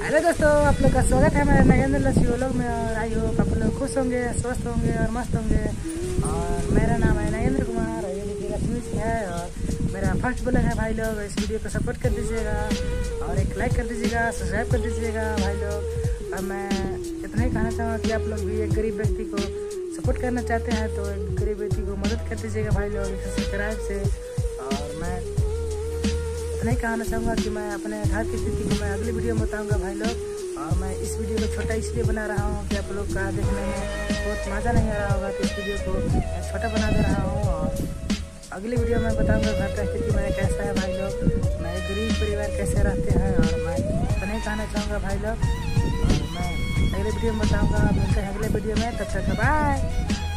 Hello दोस्तों, आप लोग का स्वागत है हमारे नगेंद्र लसी लोग में, और आई होप आप लोग खुश होंगे, स्वस्थ होंगे, और मस्त होंगे। और मेरा नाम है नगेंद्र कुमार, और ये देखिए लक्ष्मी जी है, और मेरा फ़र्स्ट ब्लॉग है भाई लोग, इस वीडियो को सपोर्ट कर दीजिएगा, और एक लाइक कर दीजिएगा, सब्सक्राइब कर दीजिएगा भाई लोग। और मैं इतना ही कहना चाहूँगा कि आप लोग भी एक गरीब व्यक्ति को सपोर्ट करना चाहते हैं तो एक गरीब व्यक्ति को मदद कर दीजिएगा भाई लोग सब्सक्राइब से। और मैं इतना ही कहना चाहूँगा कि मैं अपने घर की स्थिति को मैं अगली वीडियो में बताऊँगा भाई लोग। और मैं इस वीडियो को छोटा इसलिए बना रहा हूँ कि आप लोग का देखने में बहुत मज़ा नहीं आ रहा होगा तो इस वीडियो को मैं छोटा बना दे रहा हूँ। और अगली वीडियो में बताऊँगा घर का स्थिति मेरा कैसा है भाई लोग। मैं गरीब परिवार कैसे रहते हैं? और मैं इतना ही कहना चाहूँगा भाई लोग। और मैं अगले वीडियो में बताऊँगा। मिलते हैं अगले वीडियो में। तब तक बाय।